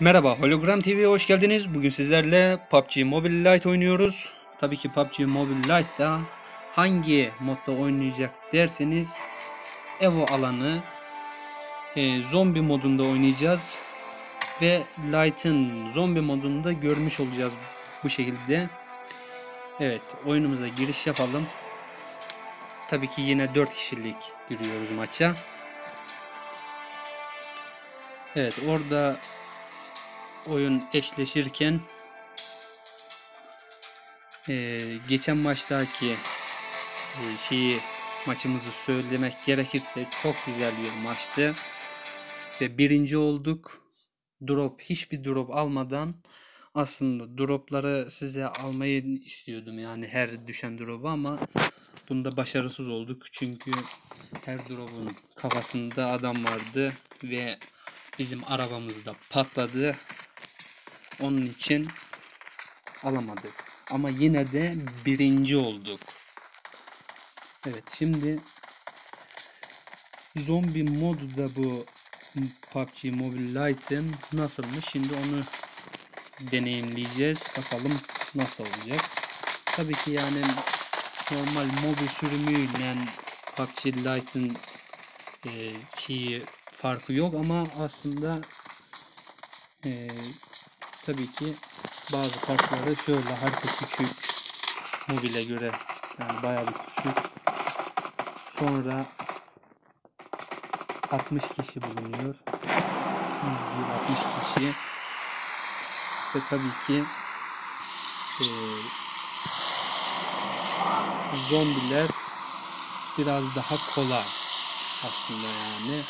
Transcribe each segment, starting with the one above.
Merhaba, Hologram TV'ye hoş geldiniz. Bugün sizlerle PUBG Mobile Lite oynuyoruz. Tabii ki PUBG Mobile Lite'da hangi modda oynayacak derseniz Evo alanı e, zombi modunda oynayacağız. Ve Lite'ın zombi modunda görmüş olacağız bu şekilde. Evet, oyunumuza giriş yapalım. Tabii ki yine 4 kişilik giriyoruz maça. Evet, orada oyun eşleşirken e, geçen maçtaki e, şeyi maçımızı söylemek gerekirse çok güzel bir maçtı. Ve birinci olduk. Drop hiçbir drop almadan aslında dropları size almayı istiyordum. Yani her düşen drop'u ama bunda başarısız olduk. Çünkü her drop'un kafasında adam vardı ve bizim arabamız da patladı onun için alamadık. Ama yine de birinci olduk. Evet şimdi zombi modu da bu PUBG Mobile Lite'ın nasılmış? Şimdi onu deneyimleyeceğiz. Bakalım nasıl olacak. Tabii ki yani normal mobil sürümüyle PUBG Lite'ın e, farkı yok ama aslında e, tabii ki bazı farkları şöyle harita küçük mobile göre yani bayağı bir küçük. Sonra 60 kişi bulunuyor. 60 kişi. Ve tabii ki e, zombiler biraz daha kolay aslında yani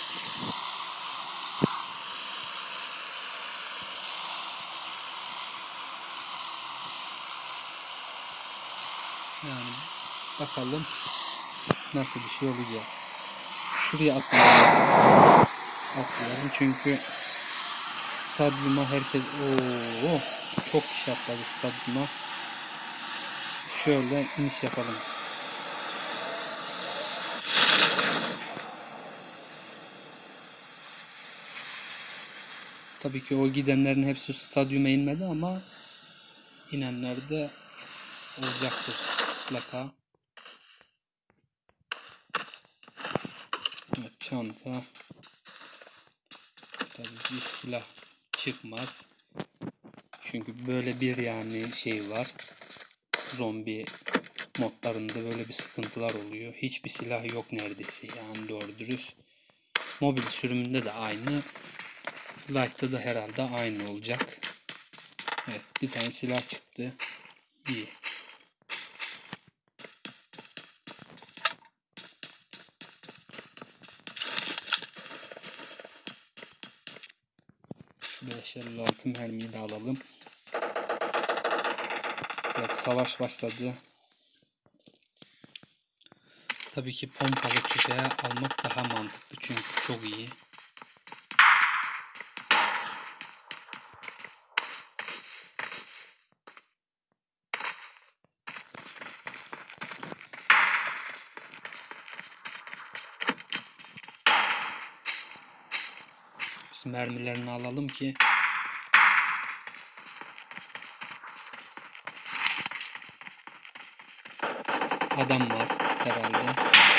Yani bakalım nasıl bir şey olacak. Şuraya atlayalım. Atlayalım çünkü stadyuma herkes ooo çok kişi atladı stadyuma. Şöyle iniş yapalım. Tabii ki o gidenlerin hepsi stadyuma inmedi ama inenler de olacaktır mutlaka. Evet, çanta. Tabii bir silah çıkmaz. Çünkü böyle bir yani şey var. Zombi modlarında böyle bir sıkıntılar oluyor. Hiçbir silah yok neredeyse yani doğru dürüst. Mobil sürümünde de aynı. Lite'da da herhalde aynı olacak. Evet bir tane silah çıktı. İyi. Şöyle altın mermiyi de alalım. Evet savaş başladı. Tabii ki pompalı tüfeği almak daha mantıklı çünkü çok iyi. Mermilerini alalım ki adam var herhalde.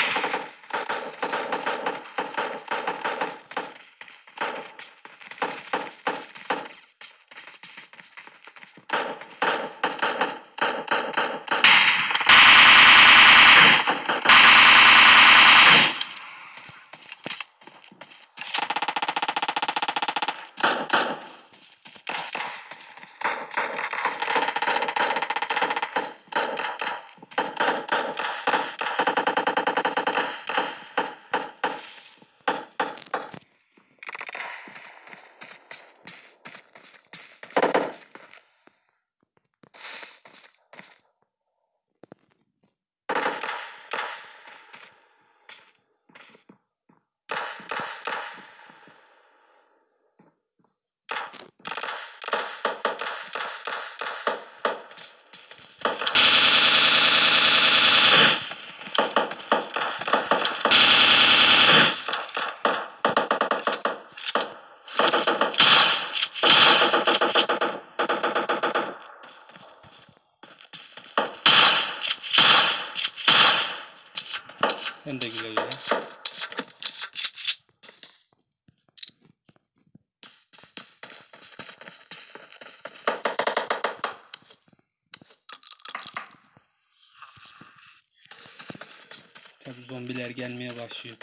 Başlıyor.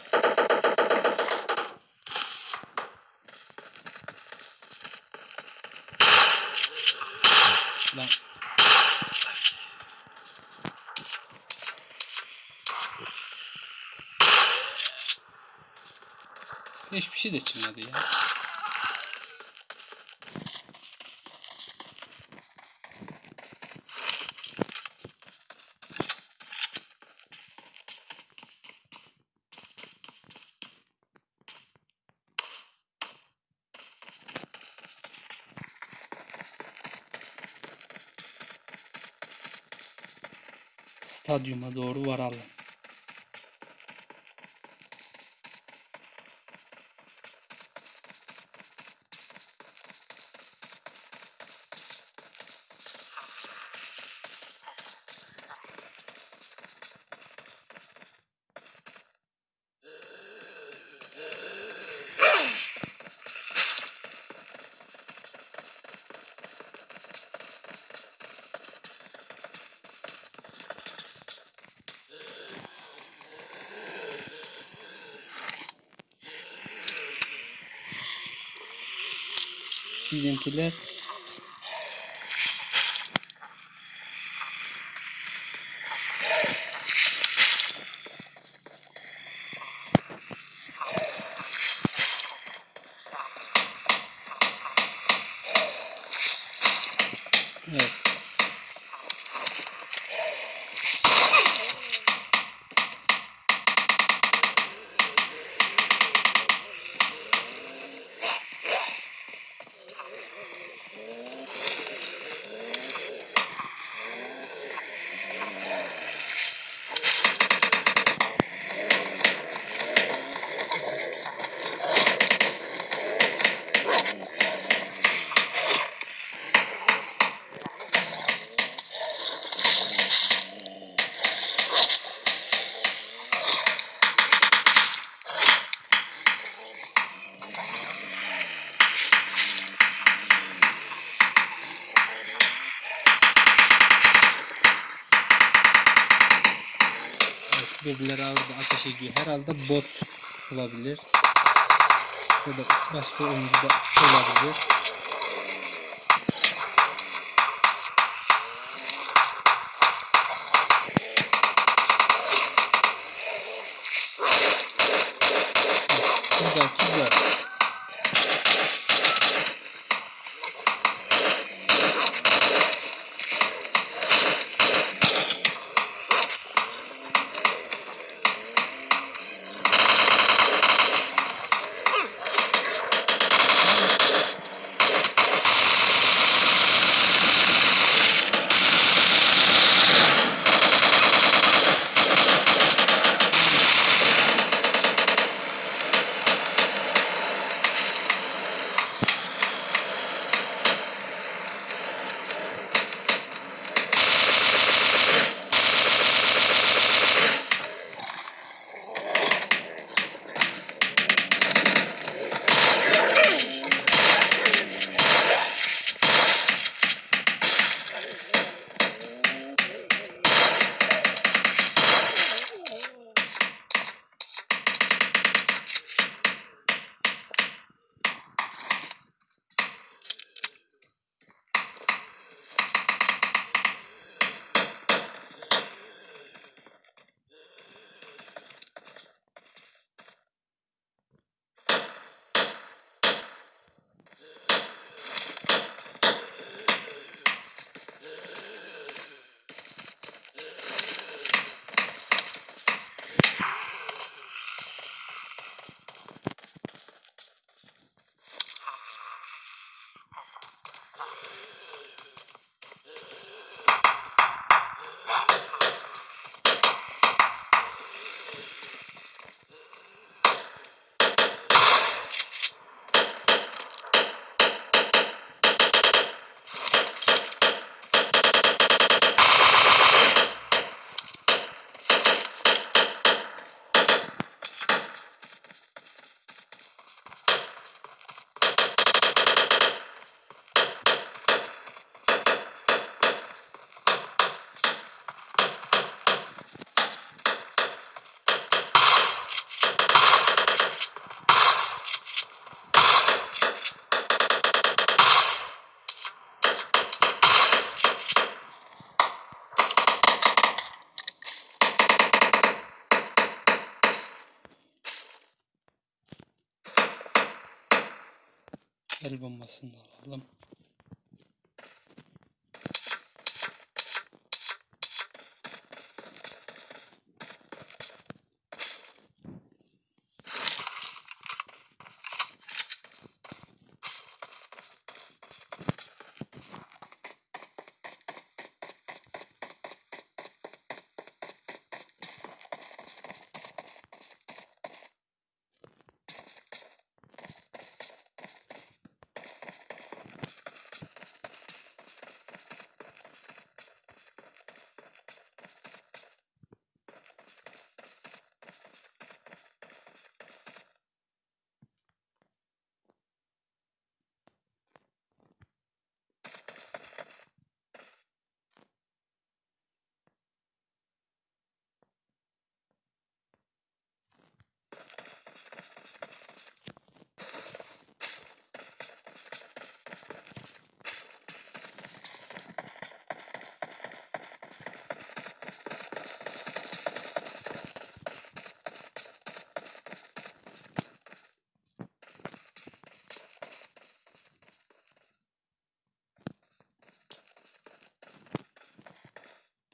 Lan Hiçbir şey de çıkmadı ya. Stadyuma doğru varalım. Bizimkiler Evet. Birileri orada ateş ediyor. Herhalde bot olabilir. Ya da başka oyuncu da olabilir. Oh, El bombasını da alalım.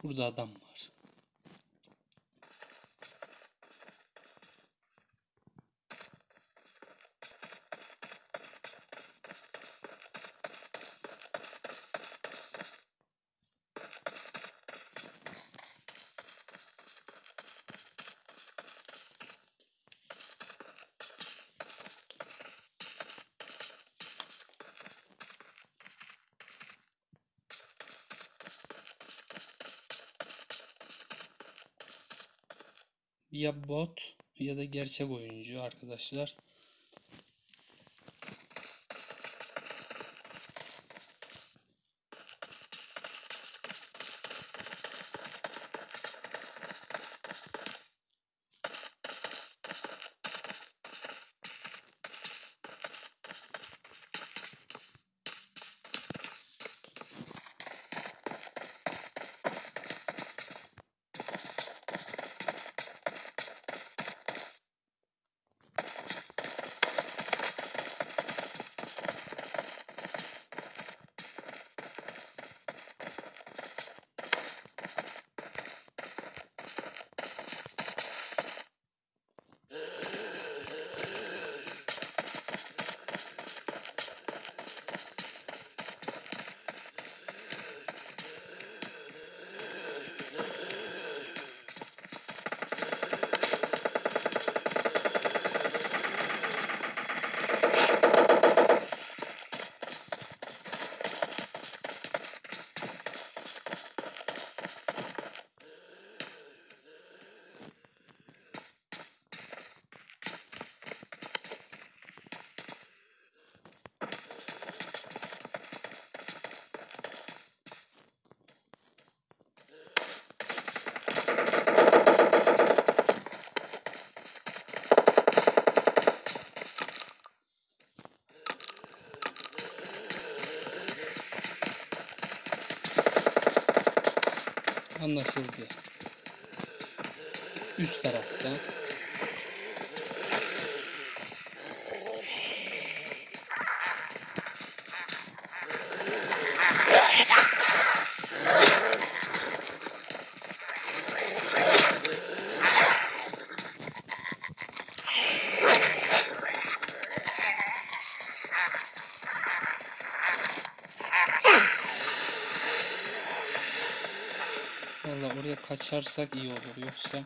Burada adam var. Ya bot ya da gerçek oyuncu arkadaşlar. Anlaşıldı. Üst tarafta. Kaçarsak iyi olur. Yoksa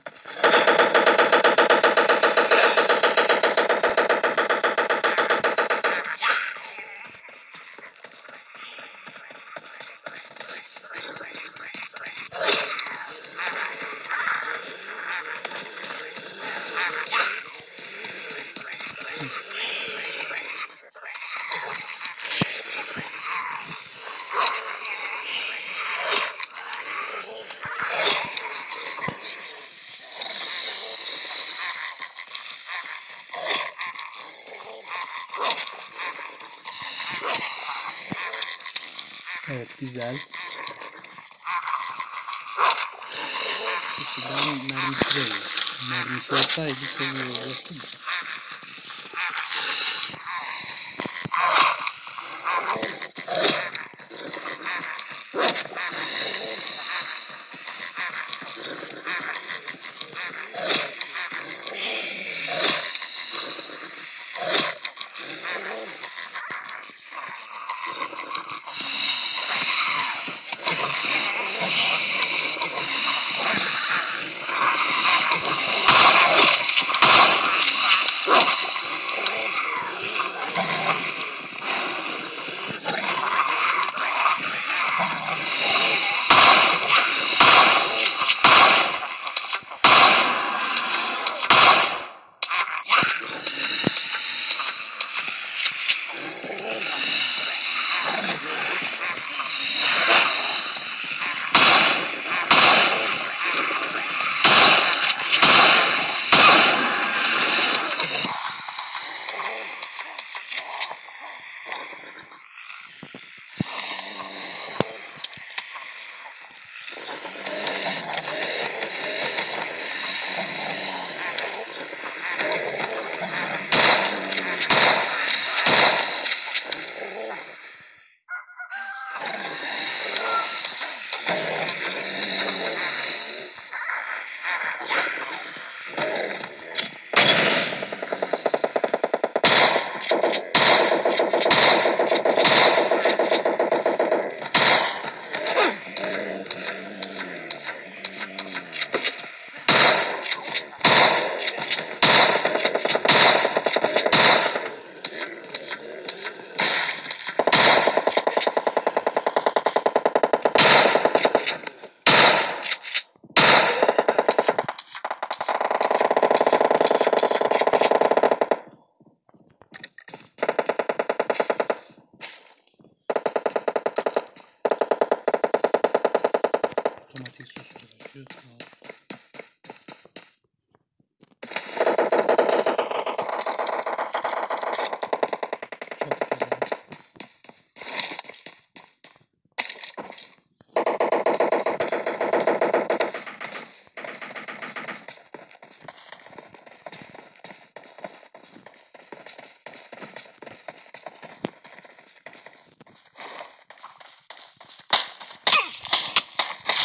Evet güzel. Şu silahın mermisi de yok. Mermisi olsaydı çok iyi olacaktı da.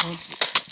Thank you.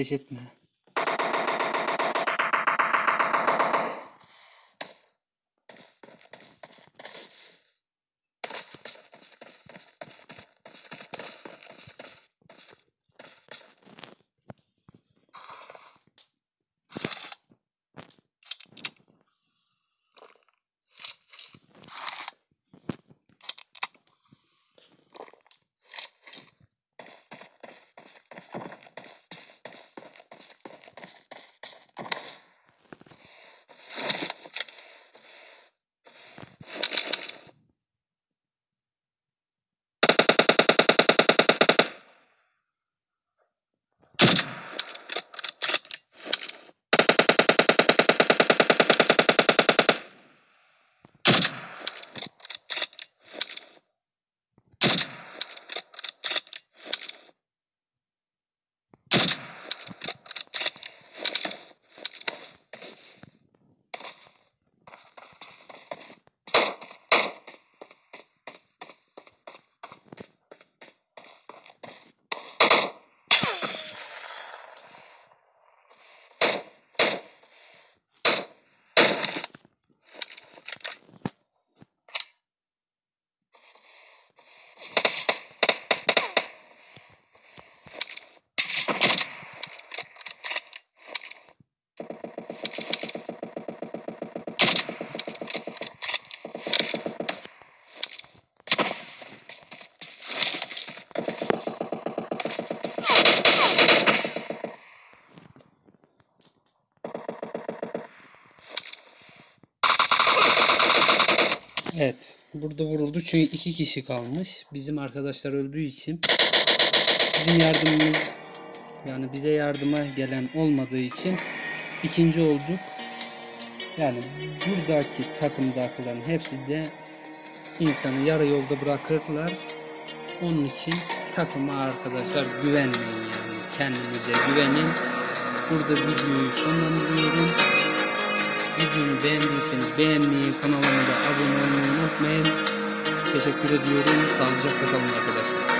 Ateş etme. Evet. Burada vuruldu çünkü iki kişi kalmış. Bizim arkadaşlar öldüğü için bizim yardımımız yani bize yardıma gelen olmadığı için ikinci olduk. Yani buradaki takımdakilerin hepsi de insanı yarı yolda bırakırlar. Onun için takıma arkadaşlar güvenmeyin yani. Kendinize güvenin. Burada videoyu sonlandırıyorum. Videomu beğendiyseniz beğenmeyi, kanalıma da abone olmayı unutmayın. Teşekkür ediyorum. Sağlıcakla kalın arkadaşlar.